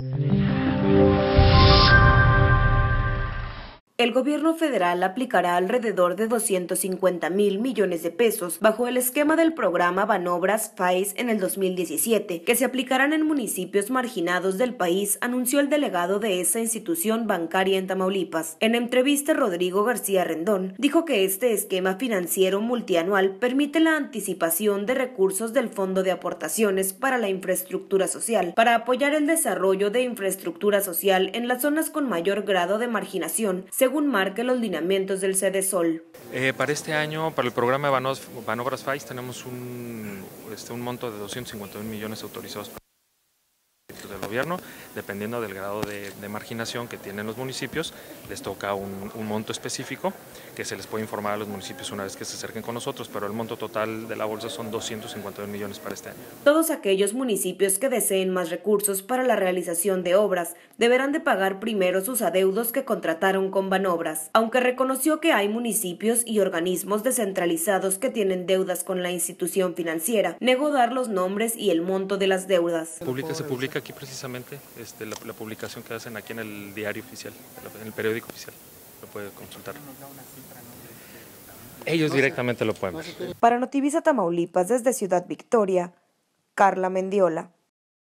mm El gobierno federal aplicará alrededor de 250 mil millones de pesos bajo el esquema del programa Banobras FAIS en el 2017, que se aplicarán en municipios marginados del país, anunció el delegado de esa institución bancaria en Tamaulipas. En entrevista, Rodrigo García Rendón dijo que este esquema financiero multianual permite la anticipación de recursos del Fondo de Aportaciones para la Infraestructura Social, para apoyar el desarrollo de infraestructura social en las zonas con mayor grado de marginación, marque los lineamientos del CEDESOL. Eh, para este año, para el programa Banobras FAIS, tenemos un, este, un monto de 251 millones autorizados del gobierno, dependiendo del grado de, marginación que tienen los municipios, les toca un, monto específico que se les puede informar a los municipios una vez que se acerquen con nosotros, pero el monto total de la bolsa son 251 millones para este año. Todos aquellos municipios que deseen más recursos para la realización de obras deberán de pagar primero sus adeudos que contrataron con Banobras, aunque reconoció que hay municipios y organismos descentralizados que tienen deudas con la institución financiera, negó dar los nombres y el monto de las deudas. Publica, se publica aquí precisamente este, la, publicación que hacen aquí en el diario oficial, en el periódico oficial. Lo puede consultar. Ellos directamente lo pueden ver. Para Notivisa Tamaulipas, desde Ciudad Victoria, Carla Mendiola.